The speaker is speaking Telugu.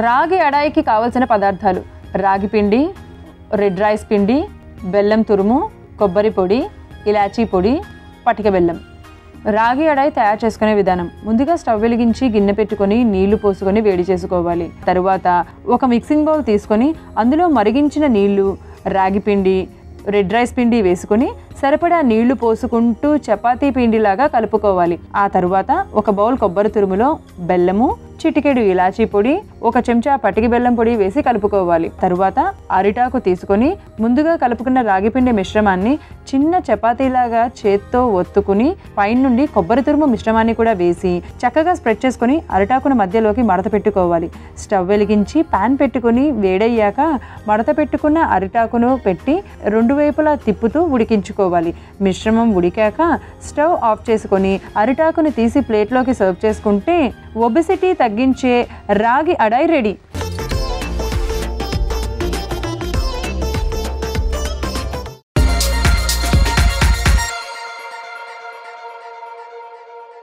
రాగి అడాయికి కావలసిన పదార్థాలు రాగి పిండి రెడ్ రైస్ పిండి బెల్లం తురుము కొబ్బరి పొడి ఇలాచీ పొడి పటిక బెల్లం. రాగి అడాయి తయారు చేసుకునే విధానం. ముందుగా స్టవ్ వెలిగించి గిన్నె పెట్టుకొని నీళ్ళు పోసుకొని వేడి చేసుకోవాలి. తరువాత ఒక మిక్సింగ్ బౌల్ తీసుకొని అందులో మరిగించిన నీళ్ళు రాగి పిండి రెడ్ రైస్ పిండి వేసుకొని సరిపడా నీళ్ళు పోసుకుంటూ చపాతీ పిండిలాగా కలుపుకోవాలి. ఆ తరువాత ఒక బౌల్ కొబ్బరి తురుములో బెల్లము చిటికెడు ఇలాచీ పొడి ఒక చెంచా పటికి బెల్లం పొడి వేసి కలుపుకోవాలి. తరువాత అరిటాకు తీసుకొని ముందుగా కలుపుకున్న రాగిపిండి మిశ్రమాన్ని చిన్న చపాతీలాగా చేత్తో ఒత్తుకుని పైనుండి కొబ్బరి తురుము మిశ్రమాన్ని కూడా వేసి చక్కగా స్ప్రెడ్ చేసుకొని అరిటాకును మధ్యలోకి మడత పెట్టుకోవాలి. స్టవ్ వెలిగించి పాన్ పెట్టుకొని వేడయ్యాక మడత పెట్టుకున్న అరిటాకును పెట్టి రెండు వైపులా తిప్పుతూ ఉడికించుకోవాలి. మిశ్రమం ఉడికాక స్టవ్ ఆఫ్ చేసుకొని అరిటాకును తీసి ప్లేట్లోకి సర్వ్ చేసుకుంటే ఒబిసిటీ తగ్గించే రాగి అడాయి రెడీ.